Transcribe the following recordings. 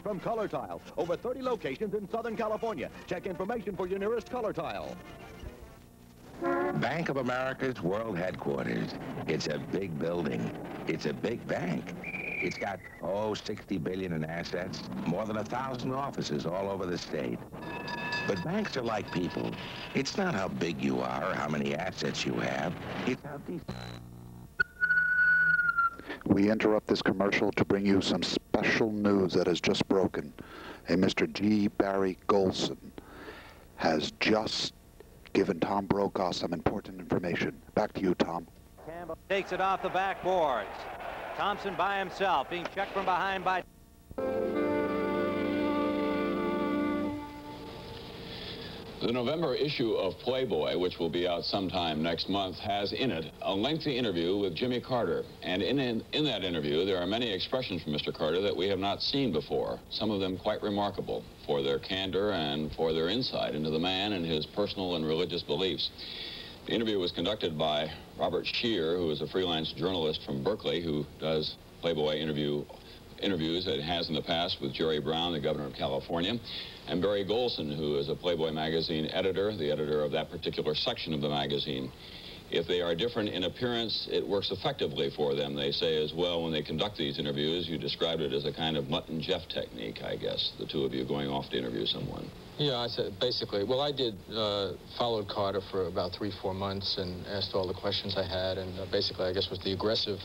from Color Tile. Over 30 locations in Southern California. Check information for your nearest Color Tile. Bank of America's world headquarters. It's a big building. It's a big bank. It's got, oh, 60 billion in assets, more than a thousand offices all over the state. But banks are like people. It's not how big you are or how many assets you have. It's how deep. We interrupt this commercial to bring you some special news that has just broken. A Mr. G. Barry Golson has just given Tom Brokaw some important information. Back to you, Tom. Campbell takes it off the backboards. Thompson by himself, being checked from behind by... The November issue of Playboy, which will be out sometime next month, has in it a lengthy interview with Jimmy Carter. And in, in, in, that interview, there are many expressions from Mr. Carter that we have not seen before, some of them quite remarkable for their candor and for their insight into the man and his personal and religious beliefs. The interview was conducted by Robert Scheer, who is a freelance journalist from Berkeley who does Playboy interview interviews that it has in the past with Jerry Brown, the governor of California, and Barry Golson, who is a Playboy magazine editor, the editor of that particular section of the magazine. If they are different in appearance, it works effectively for them. They say as well when they conduct these interviews, you described it as a kind of Mutt and Jeff technique, I guess, the two of you going off to interview someone. Yeah, I said basically. Well, I did uh, followed Carter for about three, four months and asked all the questions I had, and uh, basically, I guess was the aggressive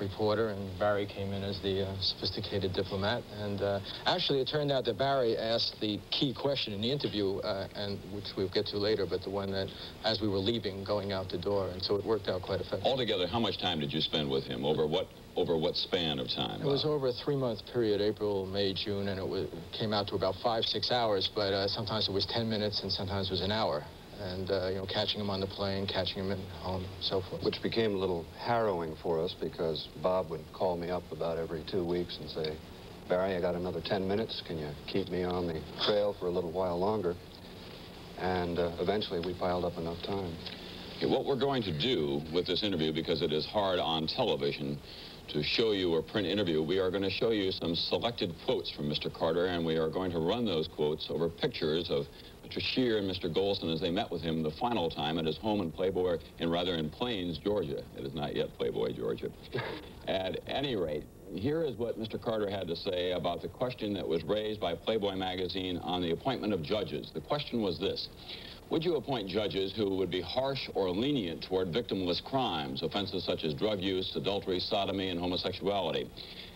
reporter, and Barry came in as the uh, sophisticated diplomat. And uh, actually, it turned out that Barry asked the key question in the interview, uh, and which we'll get to later, but the one that, as we were leaving, going out the door, and so it worked out quite effectively. Altogether, how much time did you spend with him? Over what over what span of time? It was over a three-month period, April, May, June, and it was, came out to about five, six hours, but uh, sometimes it was 10 minutes and sometimes it was an hour and uh, you know, catching him on the plane, catching him at home, so forth. Which became a little harrowing for us because Bob would call me up about every two weeks and say, Barry, I got another 10 minutes. Can you keep me on the trail for a little while longer? And uh, eventually we piled up enough time. Okay, what we're going to do with this interview, because it is hard on television to show you a print interview, we are going to show you some selected quotes from Mr. Carter, and we are going to run those quotes over pictures of Mr. Scheer and Mr. Golson as they met with him the final time at his home in Playboy, in rather in Plains, Georgia. It is not yet Playboy, Georgia. at any rate, here is what Mr. Carter had to say about the question that was raised by Playboy magazine on the appointment of judges. The question was this. Would you appoint judges who would be harsh or lenient toward victimless crimes, offenses such as drug use, adultery, sodomy, and homosexuality?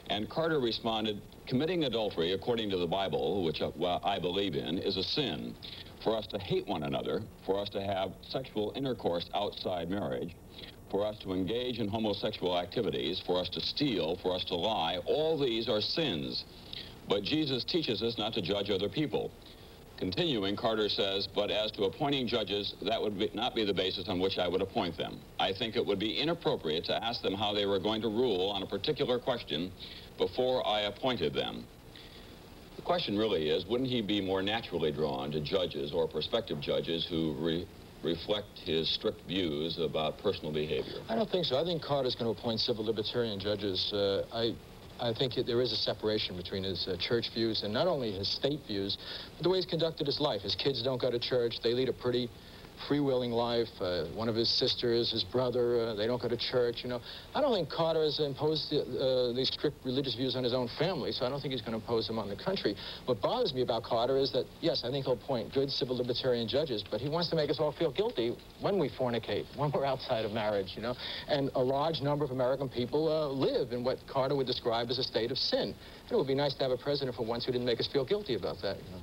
And Carter responded, committing adultery, according to the Bible, which uh, I believe in, is a sin. For us to hate one another, for us to have sexual intercourse outside marriage, for us to engage in homosexual activities, for us to steal, for us to lie, all these are sins. But Jesus teaches us not to judge other people. Continuing, Carter says, but as to appointing judges, that would be, not be the basis on which I would appoint them. I think it would be inappropriate to ask them how they were going to rule on a particular question before I appointed them. The question really is, wouldn't he be more naturally drawn to judges or prospective judges who re reflect his strict views about personal behavior? I don't think so. I think Carter's going to appoint civil libertarian judges. Uh, I I think there is a separation between his uh, church views and not only his state views, but the way he's conducted his life. His kids don't go to church. They lead a pretty free-willing life. Uh, one of his sisters, his brother, uh, they don't go to church, you know. I don't think Carter has imposed uh, these strict religious views on his own family, so I don't think he's going to impose them on the country. What bothers me about Carter is that, yes, I think he'll appoint good civil libertarian judges, but he wants to make us all feel guilty when we fornicate, when we're outside of marriage, you know. And a large number of American people uh, live in what Carter would describe as a state of sin. And it would be nice to have a president for once who didn't make us feel guilty about that, you know.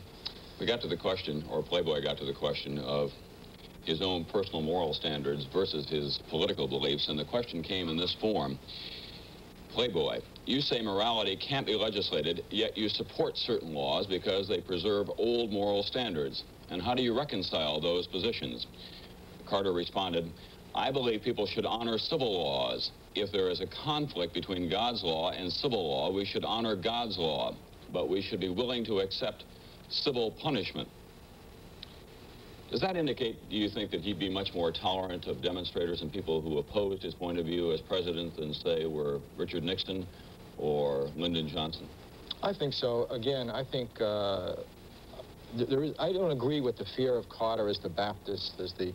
We got to the question, or Playboy got to the question of his own personal moral standards versus his political beliefs, and the question came in this form. Playboy, you say morality can't be legislated, yet you support certain laws because they preserve old moral standards. And how do you reconcile those positions? Carter responded, I believe people should honor civil laws. If there is a conflict between God's law and civil law, we should honor God's law, but we should be willing to accept civil punishment. Does that indicate, do you think, that he'd be much more tolerant of demonstrators and people who opposed his point of view as president than, say, were Richard Nixon or Lyndon Johnson? I think so. Again, I think uh, there is. I don't agree with the fear of Carter as the Baptist, as the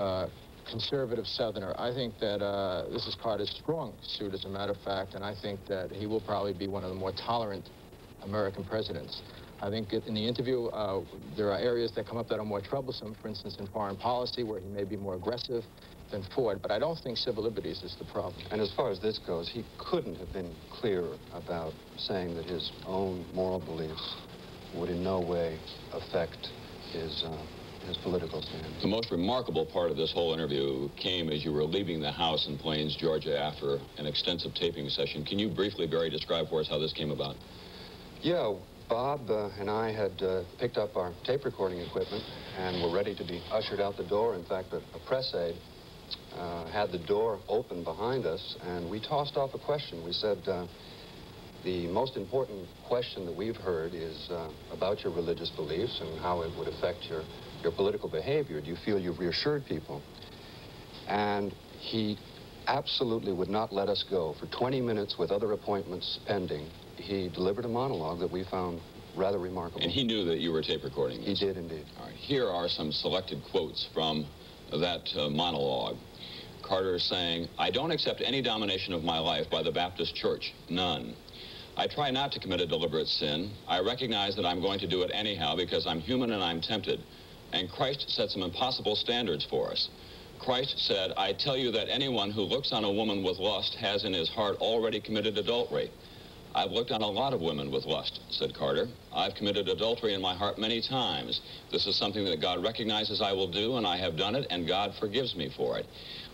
uh, conservative Southerner. I think that uh, this is Carter's strong suit, as a matter of fact, and I think that he will probably be one of the more tolerant American presidents. I think in the interview, uh, there are areas that come up that are more troublesome, for instance, in foreign policy, where he may be more aggressive than Ford, but I don't think civil liberties is the problem. And as far as this goes, he couldn't have been clearer about saying that his own moral beliefs would in no way affect his, uh, his political stance. The most remarkable part of this whole interview came as you were leaving the house in Plains, Georgia after an extensive taping session. Can you briefly, Barry, describe for us how this came about? Yeah, Bob uh, and I had uh, picked up our tape recording equipment and were ready to be ushered out the door. In fact, a, a press aide uh, had the door open behind us, and we tossed off a question. We said, uh, the most important question that we've heard is uh, about your religious beliefs and how it would affect your, your political behavior. Do you feel you've reassured people? And he absolutely would not let us go. For 20 minutes with other appointments pending, he delivered a monologue that we found rather remarkable. And he knew that you were tape recording this. He did indeed. All right. Here are some selected quotes from that uh, monologue. Carter saying, I don't accept any domination of my life by the Baptist Church. None. I try not to commit a deliberate sin. I recognize that I'm going to do it anyhow because I'm human and I'm tempted. And Christ set some impossible standards for us. Christ said, I tell you that anyone who looks on a woman with lust has in his heart already committed adultery. I've looked on a lot of women with lust, said Carter. I've committed adultery in my heart many times. This is something that God recognizes I will do, and I have done it, and God forgives me for it.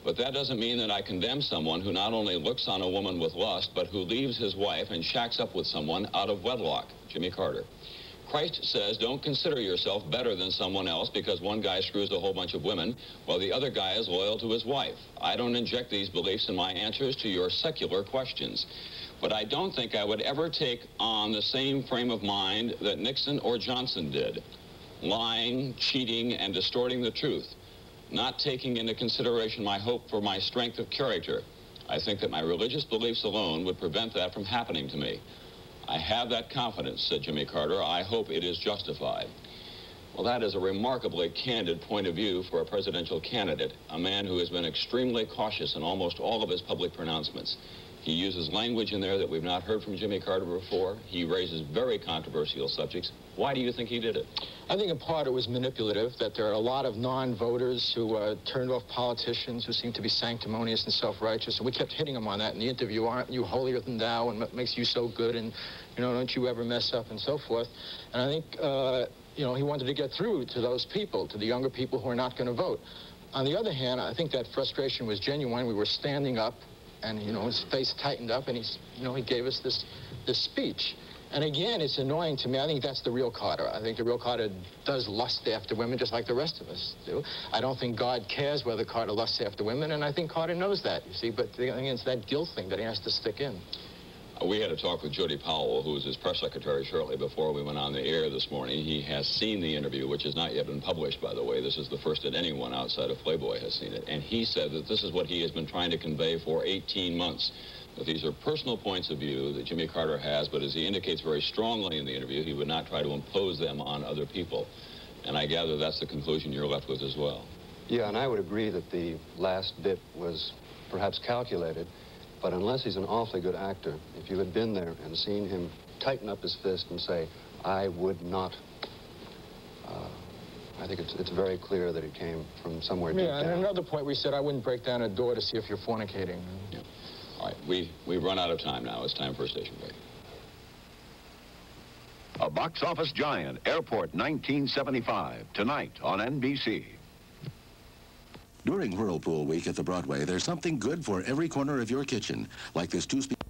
But that doesn't mean that I condemn someone who not only looks on a woman with lust, but who leaves his wife and shacks up with someone out of wedlock. Jimmy Carter. Christ says, don't consider yourself better than someone else because one guy screws a whole bunch of women while the other guy is loyal to his wife. I don't inject these beliefs in my answers to your secular questions. But I don't think I would ever take on the same frame of mind that Nixon or Johnson did. Lying, cheating, and distorting the truth. Not taking into consideration my hope for my strength of character. I think that my religious beliefs alone would prevent that from happening to me. I have that confidence, said Jimmy Carter. I hope it is justified. Well, that is a remarkably candid point of view for a presidential candidate, a man who has been extremely cautious in almost all of his public pronouncements. He uses language in there that we've not heard from Jimmy Carter before. He raises very controversial subjects. Why do you think he did it? I think in part it was manipulative, that there are a lot of non-voters who uh, turned off politicians who seem to be sanctimonious and self-righteous, and we kept hitting him on that in the interview. Aren't you holier than thou, and what makes you so good, and, you know, don't you ever mess up, and so forth. And I think, uh, you know, he wanted to get through to those people, to the younger people who are not going to vote. On the other hand, I think that frustration was genuine. We were standing up and you know his face tightened up, and he's you know he gave us this this speech. And again, it's annoying to me. I think that's the real Carter. I think the real Carter does lust after women just like the rest of us do. I don't think God cares whether Carter lusts after women, and I think Carter knows that, you see. But the, it's that guilt thing that he has to stick in. We had a talk with Jody Powell, who was his press secretary shortly before we went on the air this morning. He has seen the interview, which has not yet been published, by the way. This is the first that anyone outside of Playboy has seen it. And he said that this is what he has been trying to convey for 18 months. That these are personal points of view that Jimmy Carter has, but as he indicates very strongly in the interview, he would not try to impose them on other people. And I gather that's the conclusion you're left with as well. Yeah, and I would agree that the last bit was perhaps calculated. But unless he's an awfully good actor, if you had been there and seen him tighten up his fist and say, I would not, uh, I think it's, it's very clear that it came from somewhere yeah, deep down. Yeah, and another point, we said I wouldn't break down a door to see if you're fornicating. Yeah. All right, we, we've run out of time now. It's time for a station break. A box office giant, Airport 1975, tonight on NBC. During Whirlpool Week at the Broadway, there's something good for every corner of your kitchen, like this two-speed...